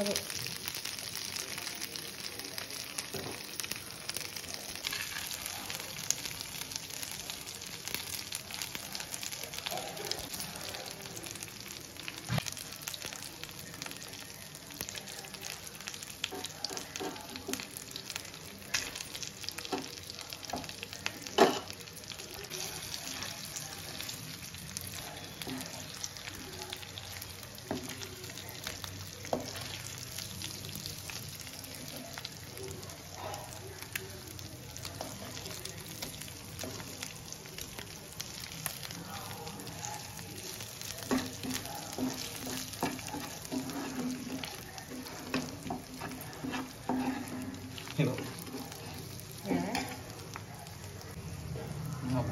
அளவு よ。え？なんか